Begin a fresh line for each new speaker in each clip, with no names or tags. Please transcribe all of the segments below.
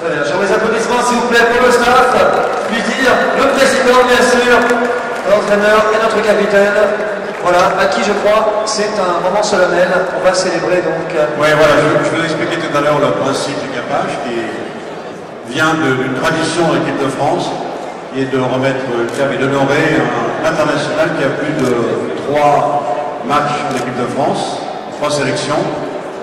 Très bien. Des applaudissements, s'il vous plaît, pour le staff. Puis dire le président, bien sûr, l'entraîneur et notre capitaine. Voilà, à qui je crois, c'est un moment solennel. On va célébrer donc. euh,
Oui, voilà, je, je vous ai expliqué tout à l'heure le principe du capage qui vient d'une tradition de l'équipe de France, est de remettre le cap et d'honorer un international qui a plus de trois matchs en équipe de France, trois sélections.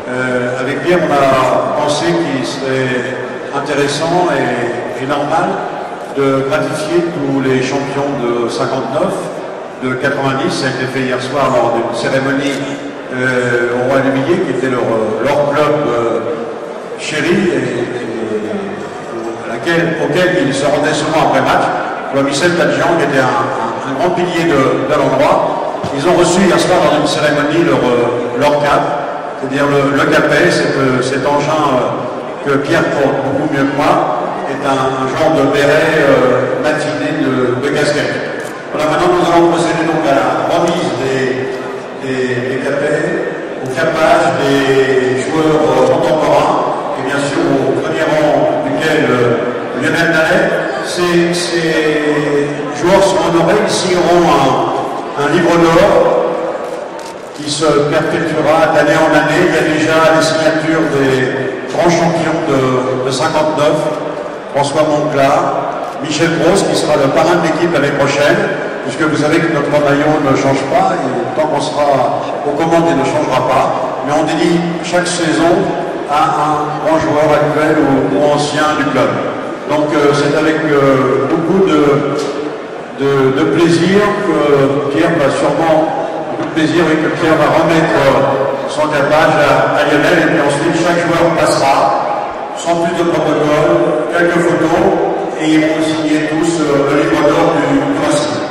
Euh, avec Pierre, on a pensé qu'il serait intéressant et, normal de gratifier tous les champions de 59, de 90, ça a été fait hier soir lors d'une cérémonie euh, au Roi Lumier, qui était leur, leur club euh, chéri, auquel ils se rendaient souvent après match. Vois Michel Tadjian, qui était un, grand pilier de, l'endroit. Ils ont reçu hier soir dans une cérémonie leur, euh, leur cap, c'est-à-dire le, le capet, cet, euh, engin euh, Pierre porte beaucoup mieux que moi, est un, genre de béret euh, matiné de, de. Voilà, maintenant nous allons procéder donc à la remise des, des, des au capage des joueurs euh, contemporains, et bien sûr au premier rang duquel euh, Lionel Nallet. Ces, ces joueurs sont honorés, ils signeront un, un livre d'or qui se perpétuera d'année en année. Il y a déjà les signatures des grands champions de, de 59, François Monclar, Michel Gross qui sera le parrain de l'équipe l'année prochaine, puisque vous savez que notre maillot ne change pas, et tant qu'on sera aux commandes, il ne changera pas. Mais on dédie chaque saison à un grand joueur actuel ou, ancien du club. Donc euh, c'est avec euh, beaucoup de plaisir que Pierre va sûrement, beaucoup de plaisir et que Pierre va remettre euh, son capage à, Lionel et puis ensuite chaque joueur passera, sans plus de protocole, quelques photos et ils vont signer tous euh, le livre d'or du, du Racing.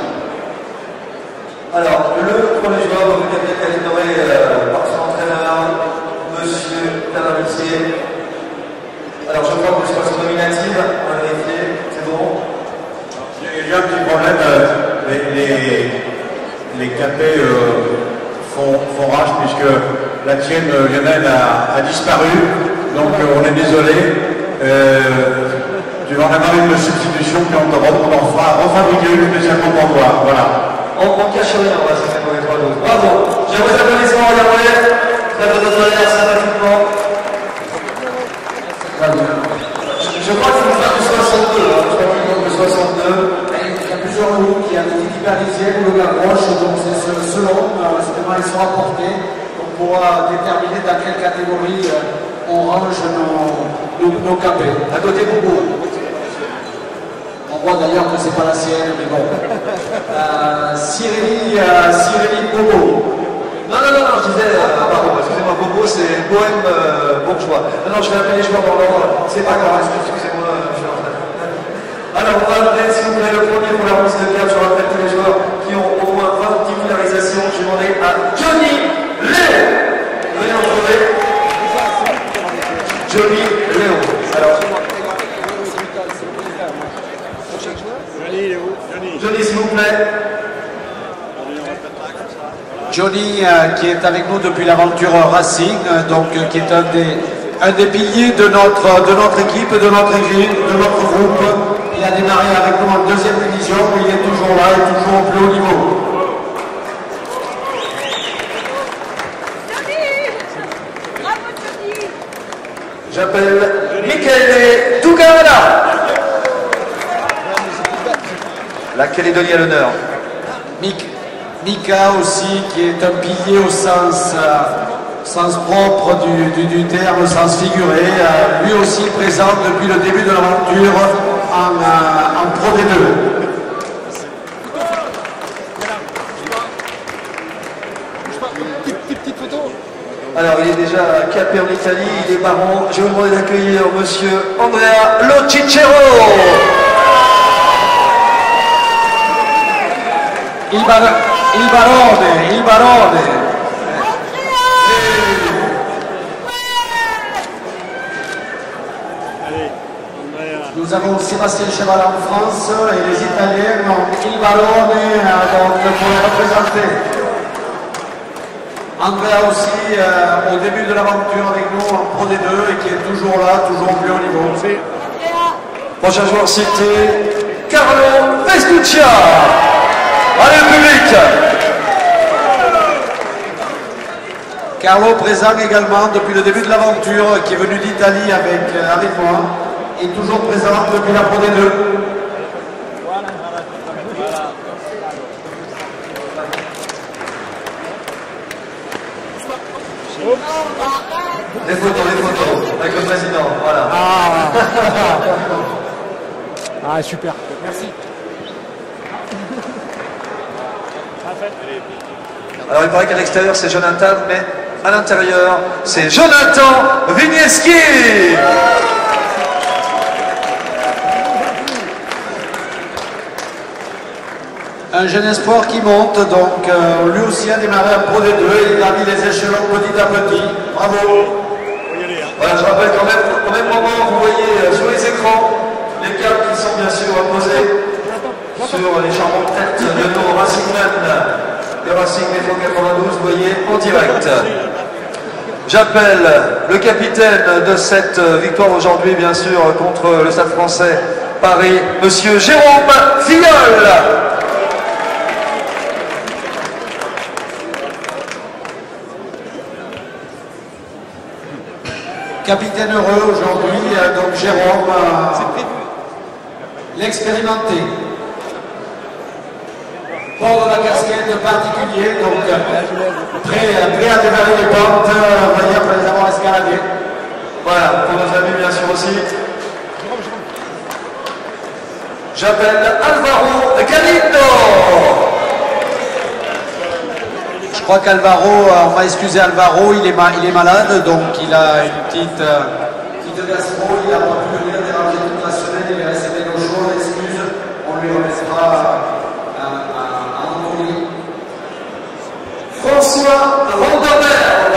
Alors, le premier joueur donc, le capitaine honoré euh, par son entraîneur, Monsieur Canaricier. Alors, je crois que les situations nominatives, on va vérifier, c'est bon?
Il y a un petit problème, euh, les, les, les capets euh, font, font rage puisque la tienne, euh, Lionel, a, a disparu, donc euh, on est désolé. Euh, tu en avoir une de substitution, puis on, te re- on en fera refabriquer une spécialement pour toi. Voilà.
On ne cache rien, on va se mettre pour les 3 12. Bravo. J'aimerais des applaudissements, regardez. Très bon honneur, sympathiquement. Je, crois qu'il nous faut du 62, hein. je crois qu'il du 62.
Il y a plusieurs groupes, il y a l'équipe parisienne, le Gavroche, donc c'est ce- selon, euh, ils sont apportés. Pourra déterminer dans quelle catégorie euh, on range nos, nos, capets.
À côté Boubou.
On voit d'ailleurs que c'est pas la sienne, mais bon. Euh, Cyrélie, euh, Cyrélie Bobo.
Non, non, non, non, je disais, euh, pardon, excusez-moi, Bobo, c'est bohème euh, bourgeois. Non, non, je vais appeler les joueurs dans l'ordre. C'est pas grave, excusez-moi, je suis en train Alors, on va s'il vous plaît, le premier pour la remise de carte. Je rappelle tous les joueurs qui ont au moins 20 titularisations. Je demander à Johnny Léo. Johnny Léo. Alors, Johnny, s'il vous plaît.
Johnny, euh, qui est avec nous depuis l'aventure Racing, euh, donc euh, qui est un des, un des piliers de notre, de notre équipe, de notre équipe, de notre groupe. Il a démarré avec nous en deuxième division, mais il est toujours là et toujours au plus haut niveau.
J'appelle Michele Tugana. La Calédonie à l'honneur.
Mik- Mika aussi, qui est un pilier au sens, euh, propre du, terme, sens figuré, euh, lui aussi présent depuis le début de l'aventure en, euh, en Pro D2.
Alors, il est déjà capé en Italie, il est baron. Je vous demander d'accueillir monsieur Andrea Locicero.
Il, bar- il barone, il barone. Nous avons Sébastien Cheval en France et les Italiens ont Il Barone euh, donc, pour les représenter. Andrea aussi euh, au début de l'aventure avec nous en Pro D2 et qui est toujours là, toujours au plus haut niveau.
Prochain joueur cité, Carlo Vestuccia. Allez le public
Carlo présent également depuis le début de l'aventure, qui est venu d'Italie avec, euh, avec moi, et toujours présent depuis la Pro D2.
Les photos, les photos, avec le président, voilà.
Ah, super. Merci.
Alors il paraît qu'à l'extérieur c'est Jonathan, mais à l'intérieur c'est Jonathan Vigneski
Un jeune espoir qui monte, donc euh, lui aussi a démarré en Pro D2, il a mis les échelons petit à petit. Bravo
Voilà, je rappelle qu'au même, au même moment, vous voyez euh, sur les écrans les câbles qui sont bien sûr posés sur les charmantes têtes de nos Racingmen de Racing Métro 92, vous voyez, en direct. J'appelle le capitaine de cette victoire aujourd'hui, bien sûr, contre le Stade français Paris, monsieur Jérôme Filleul.
Capitaine heureux aujourd'hui, euh, donc Jérôme, euh, l'expérimenté. Port de la casquette particulier, donc prêt, prêt à démarrer les pentes, on va dire, après les avoir escaladées.
Voilà, pour nos amis bien sûr aussi. J'appelle Alvaro Galindo.
Je crois qu'Alvaro, euh, on va excuser Alvaro, il est, malade, donc il a une petite, euh, pas pu venir déranger toute la semaine, il est resté bien au chaud, on l'excuse, on lui remettra euh, à, à, à Anthony.
François Vanderberg.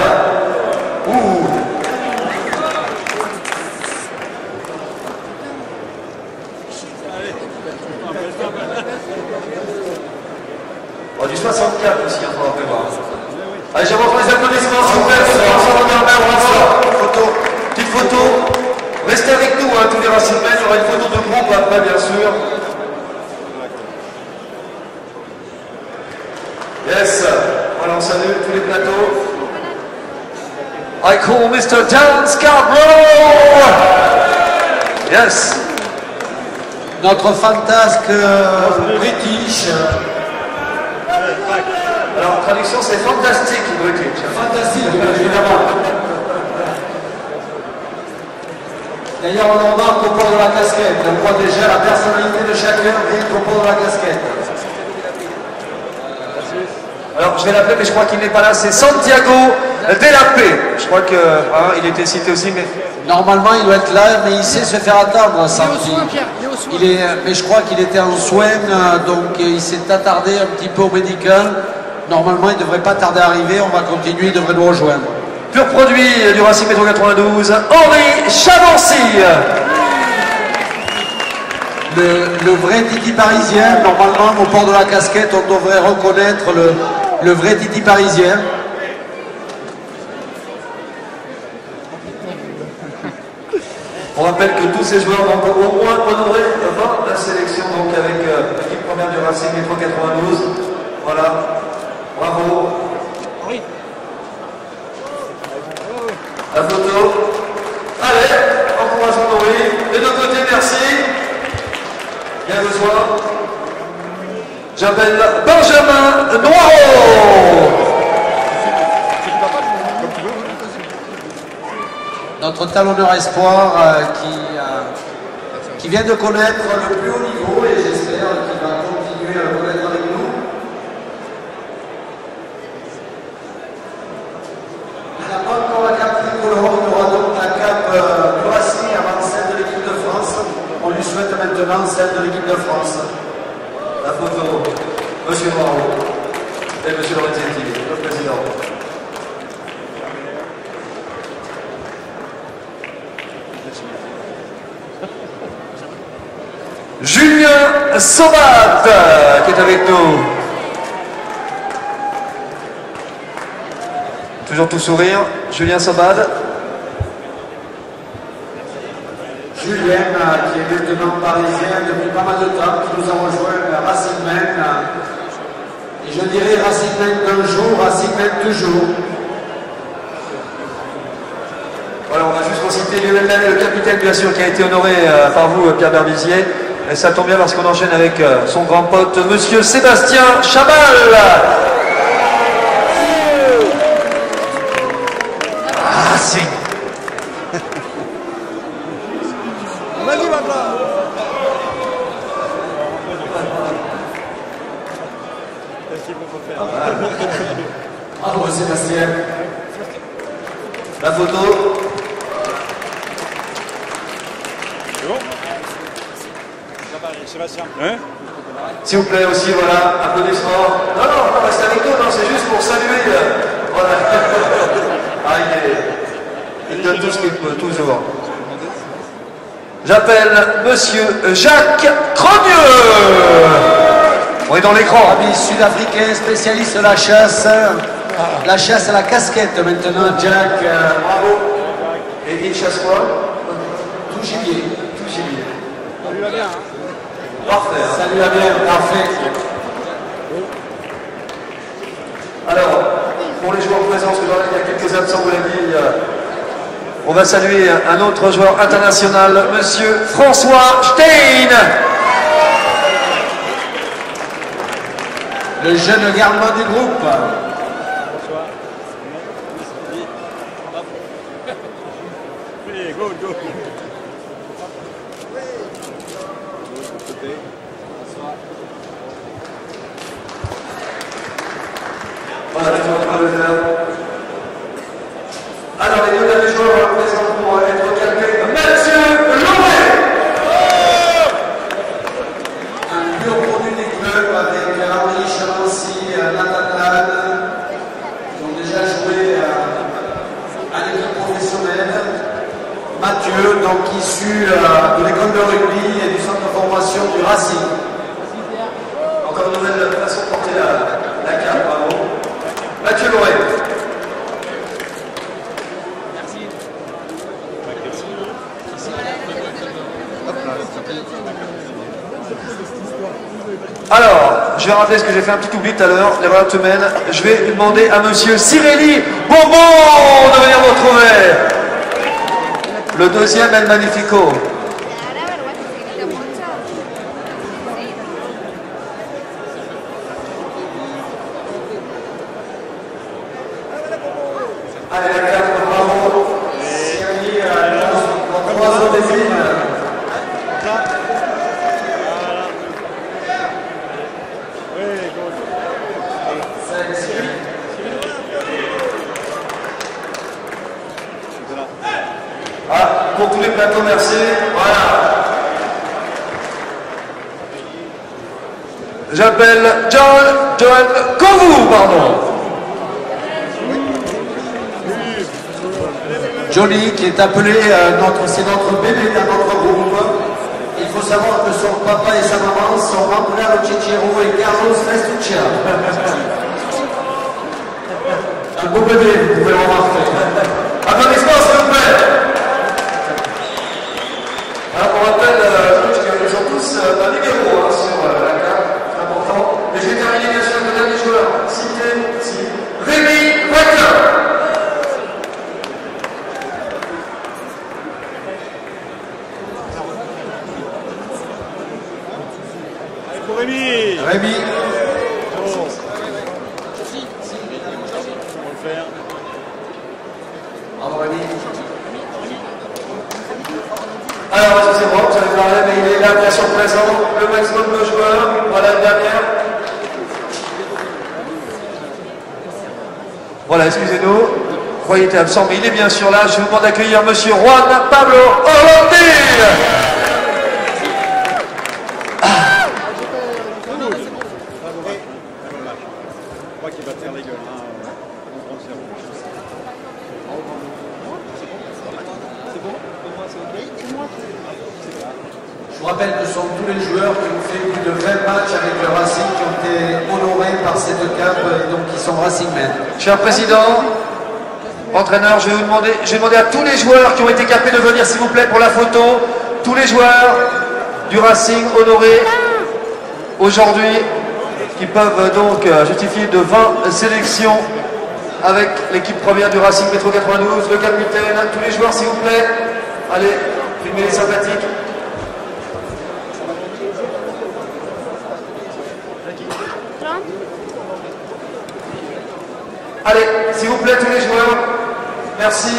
Ouh. Oh, du 64 aussi, il faudra prévoir. Allez, j'aimerais pour les applaudissements, s'il vous plaît, pour François Vanderberg, bravo. Photo, petite photo. Restez avec nous, hein, tous les racistes, il y aura une photo de groupe après, bien sûr. Yes, voilà, on salue tous les plateaux. I call Mr. Dan Scarborough. Yes.
Notre fantasque euh, british,
Alors, traduction, c'est fantastique, British.
fantastique évidemment. D'ailleurs, on remarque au port de la casquette, on voit déjà la personnalité de chacun vient au port de la casquette.
Alors, je vais l'appeler, mais je crois qu'il n'est pas là. C'est Santiago Delapé. Je crois que hein, il était cité aussi, mais
Normalement, il doit être là, mais il sait se faire attendre, Santi. Il est, mais je crois qu'il était en soins, euh, donc euh, il s'est attardé un petit peu au médical. Normalement, il ne devrait pas tarder à arriver. On va continuer, il devrait nous rejoindre.
pur produit du Racing Métro 92, Henri Chavancy.
Le, le vrai Titi parisien, normalement, au port de la casquette, on devrait reconnaître le, le vrai Titi parisien.
On rappelle que tous ces joueurs vont au moins honorer avant la sélection donc avec euh, l'équipe première du Racing Métro 92. Voilà. Bravo. La photo. Allez, encourageons Henri. De notre côté, merci. Bien besoin. J'appelle Benjamin Noiro.
Notre talonneur espoir euh, qui, euh, qui vient de connaître le plus haut niveau et j'espère qu'il va continuer à le connaître avec nous. Il n'a pas encore la cape tricolore, il aura donc la cape euh, du Racing avant celle de l'équipe de France. On lui souhaite maintenant celle de l'équipe de France.
La photo. Monsieur Noiro. Et Monsieur Lorenzetti, le président. Julien Sobat qui est avec nous. Toujours tout sourire. Julien Sobad.
Julien, euh, qui est maintenant parisien depuis pas mal de temps, qui nous a rejoint à Racing Man. euh, Et je dirais Racing Man d'un jour, Racing Man toujours.
Voilà, on va juste reciter Lanet, le capitaine bien sûr, qui a été honoré euh, par vous, euh, Pierre Berbizier. Et ça tombe bien parce qu'on enchaîne avec euh, son grand pote, monsieur Sébastien Chabal. La photo. S'il vous plaît aussi, voilà, applaudissements. Non, non, non, restez avec nous, non, c'est juste pour saluer. euh, voilà. Ah, il, est- il donne tout ce qu'il peut, toujours. J'appelle monsieur Jacques Crogneux. On est dans l'écran.
Ami sud-africain, spécialiste de la chasse. La chasse à la casquette maintenant, Jack. euh,
Bravo. Et il chasse quoi
tout gibier.
Tout gibier.
Ça lui va bien. Hein
Parfait.
Ça lui va bien, parfait.
Alors, pour les joueurs présents, parce il y a quelques absents, vous l'avez dit, euh, on va saluer un autre joueur international, monsieur François Stein.
Le jeune gardement du groupe.
Allez, go, go.
Voilà, les joueurs présents. Alors, les deux derniers joueurs présents pour être calmés, Mathieu Lomé.
Un pur produit des clubs avec Henri Chamancy, Nathan Lane, qui ont déjà joué euh, à l'équipe professionnelle. Donc issu euh, de l'école de rugby et du centre de formation du Racing.
Encore une nouvelle façon de porter la, la cape, bravo. Mathieu Lomé. Alors, je vais rappeler ce que j'ai fait un petit oubli tout à l'heure, l'erreur de semaine. Je vais demander à monsieur Cirelli Bonbon de venir me retrouver. Le deuxième El Magnifico.
Ahora vergüenza, que le mucho. Sí.
Allez, la carte, bravo.
Cirelli, euh, dans trois autres des villes.
Ouais, go, go.
C'est Cirelli.
Ah, pour merci. Voilà. J'appelle John Joel Kovu, pardon.
Johnny, qui est appelé euh, notre, c'est notre bébé dans notre groupe. Il faut savoir que son papa et sa maman sont Ramblero Chichero et Carlos Restuccia. Un beau bébé, vous pouvez le remarquer.
Applaudissements, s'il vous plaît. Alors, on rappelle euh, qu'ils ont tous euh, un numéro hein, sur euh, la carte, c'est important. Et je vais terminer bien sûr avec le dernier joueur, cité ici, Rémi Wacker.
Allez, pour Rémi.
Rémi,
On va le faire.
bravo Rémi.
Alors, excusez-moi, vous allez parler, mais il est là, bien sûr, le maximum de joueurs. Voilà une dernière. Voilà, excusez-nous. Croyez était absent, mais il est bien sûr là. Je vous demande d'accueillir monsieur Juan Pablo Orlandi.
Je crois qu'il va te faire la gueule. Hein. On prend le cerveau.
Je vous rappelle que ce sont tous les joueurs qui ont fait plus de 20 matchs avec le Racing qui ont été honorés par cette cape et donc qui sont Racing Men.
Cher président, entraîneur, je vais vous demander, je vais demander à tous les joueurs qui ont été capés de venir, s'il vous plaît, pour la photo. tous les joueurs du Racing honorés aujourd'hui qui peuvent donc euh, justifier de 20 sélections avec l'équipe première du Racing Métro 92, le capitaine, tous les joueurs s'il vous plaît. Allez, filmez les sympathiques. Allez, s'il vous plaît, tous les joueurs. Merci.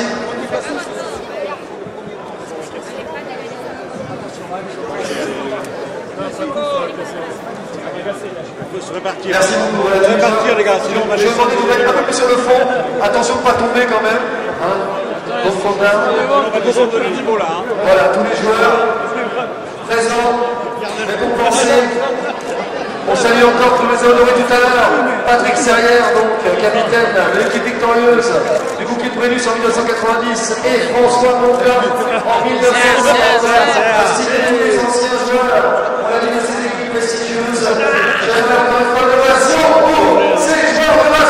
Il faut se répartir.
Merci beaucoup. Les
Répartir,
joueurs.
les gars, sinon on va
Je vais vous demander de vous mettre un peu plus sur le fond. Attention de ne pas tomber quand même. Hein. Donc, fond down.
On va descendre le niveau là. hein.
Voilà, tous les joueurs présents, récompensés. On salue encore les a honorés tout à l'heure. Patrick Serrière, donc capitaine de l'équipe victorieuse du bouquet de Brennus en 1990 et François Montlin en 1990. Ainsi que tous les anciens joueurs, on a dit ces équipes prestigieuses. J'aimerais encore une fois de pour ces joueurs de